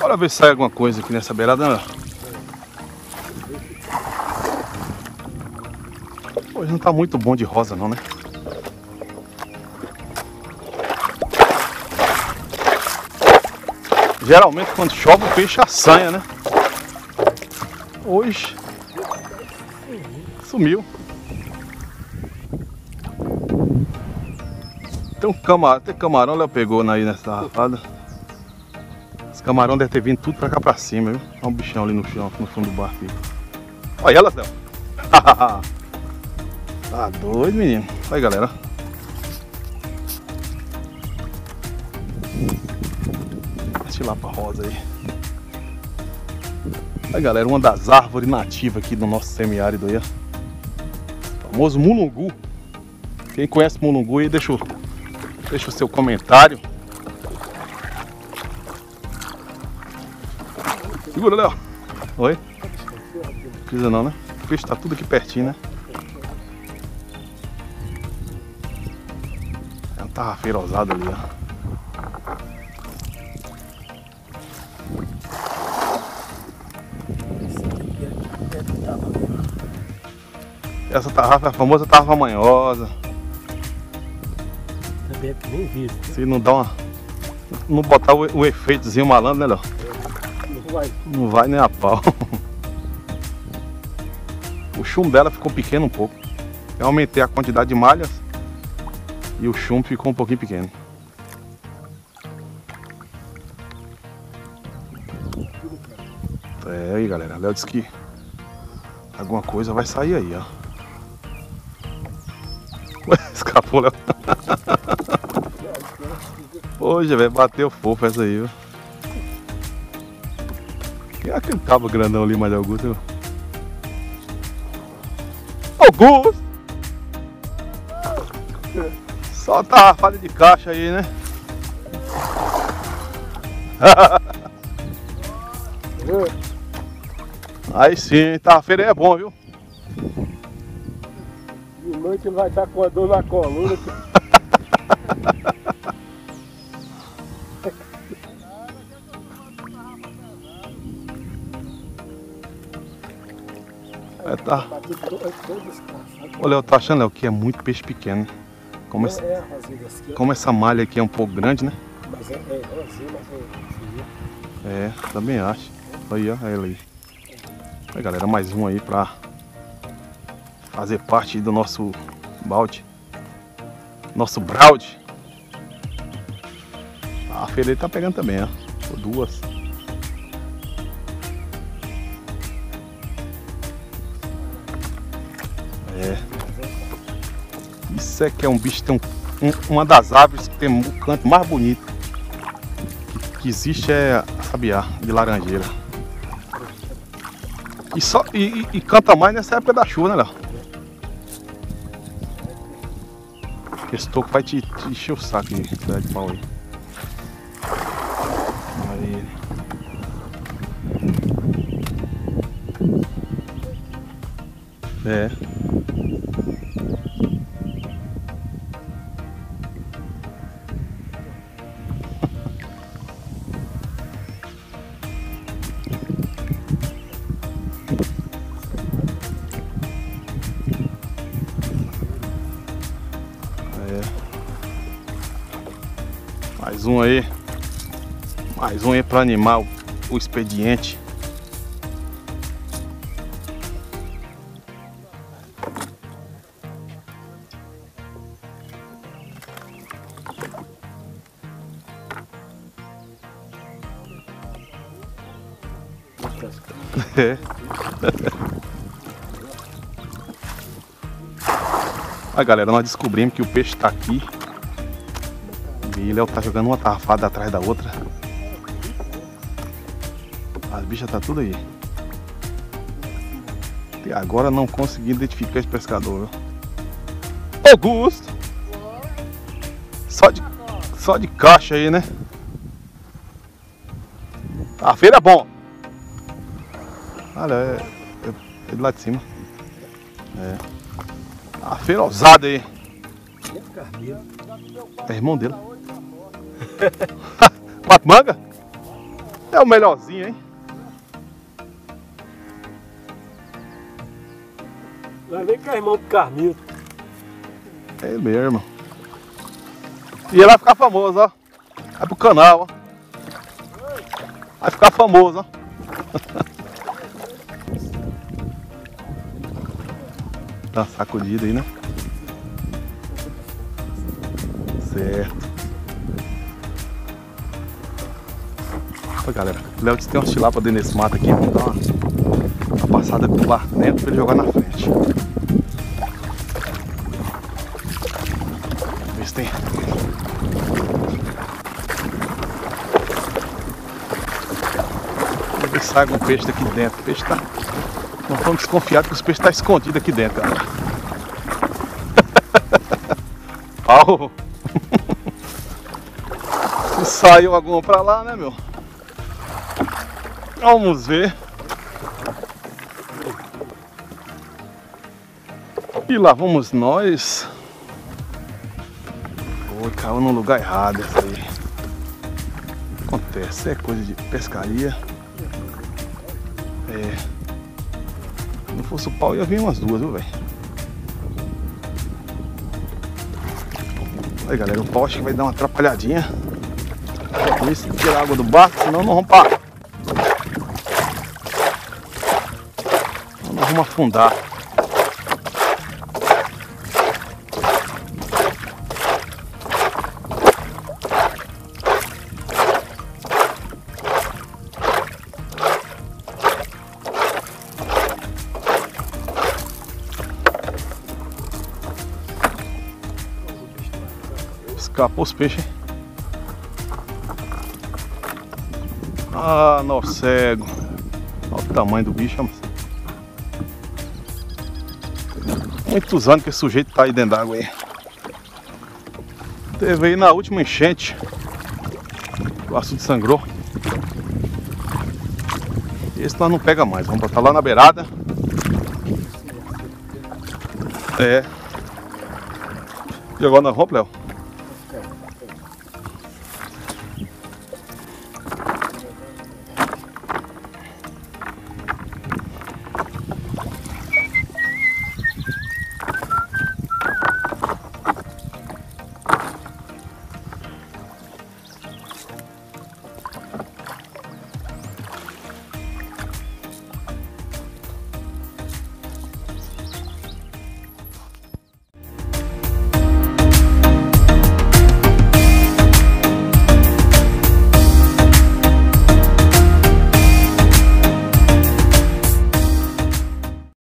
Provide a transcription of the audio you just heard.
Bora ver se sai alguma coisa aqui nessa beirada, né? Hoje não tá muito bom de rosa não, né? Geralmente quando chove o peixe assanha, né? Hoje sumiu. Tem um camarão, tem camarão, Léo pegou aí nessa rafada. Esse camarão deve ter vindo tudo pra cá pra cima, viu? Olha um bichão ali no chão, no fundo do barco. Olha ela, Léo. tá doido, menino. Olha, galera. Lá pra rosa aí. Olha, galera, uma das árvores nativas aqui do nosso semiárido aí, ó. O famoso mulungu. Quem conhece mulungu aí, deixa o Deixa o seu comentário. Segura, Léo. Oi? Não precisa não, né? O peixe tá tudo aqui pertinho, né? É um tarrafeiro ousado ali, ó. Essa tarrafa é a famosa tarrafa manhosa deve nem visto. Se não dá uma. Não botar o, o efeitozinho malandro, né, Léo? Vai. Não vai nem a pau. O chumbo dela ficou pequeno um pouco. Eu aumentei a quantidade de malhas e o chumbo ficou um pouquinho pequeno. É aí galera, Léo disse que alguma coisa vai sair aí, ó. Escapou, Léo. Hoje, velho, bateu fofo essa aí, viu? Quem é aquele cabo grandão ali, mais Augusto? Augusto! Solta a falha de caixa aí, né? aí sim, tá, feira é bom, viu? De noite ele vai estar com a dor na coluna. É, tá. Olha, eu tô achando, Léo, que é muito peixe pequeno. Como, essa, É, como essa malha aqui é um pouco grande, né? Mas é, é é É, também acho. Aí, ó, ela aí. Aí, galera, mais um aí pra fazer parte do nosso balde. Nosso braude. A feira tá pegando também, ó. Duas. É. Isso é que é um bicho, tem um, um- uma das aves que tem o canto mais bonito que, existe é a sabiá de laranjeira. E, só, e, e- canta mais nessa época da chuva, né, Léo? Esse toco vai te, te encher o saco de de pau aí. É. É. Mais um aí. Mais um aí para animar o, expediente. É. Ah, galera, nós descobrimos que o peixe tá aqui. E Léo tá jogando uma tarrafada atrás da outra. As bichas tá tudo aí. E agora não consegui identificar esse pescador. Augusto! Só de, só de caixa aí, né? A feira é bom. Olha, é, é, é de lá de cima. É. A feira ousada aí. É irmão dele. Quatro manga? É o melhorzinho, hein? Lá vem com a irmã do Carmilton. É mesmo. E ele vai ficar famoso, ó. Vai pro canal, ó. Vai ficar famoso, ó. Dá uma sacudida aí, né? Certo. Olha galera, o Léo disse tem uma tilapa dentro desse mato aqui, vamos dar uma, uma passada por lá dentro pra ele jogar na frente. Ver se tem. Vamos ver se sai algum peixe daqui dentro. O peixe tá. Nós estamos desconfiados que os peixes estão tá escondidos aqui dentro. Pau! se saiu alguma pra lá, né, meu? Vamos ver. E lá vamos nós. Oi, caiu no lugar errado essa aí. Acontece, é coisa de pescaria. É. Se não fosse o pau, ia vir umas duas, viu, velho? Aí, galera, o pau acho que vai dar uma atrapalhadinha. Por tirar a água do barco, senão não parar. Vamos afundar. Escapou os peixes. Ah, nó cego. Olha o tamanho do bicho, Muitos anos que esse sujeito tá aí dentro d'água aí. Teve aí na última enchente. O açude sangrou. Esse nós não pega mais. Vamos botar lá na beirada. É. E agora nós vamos, Léo?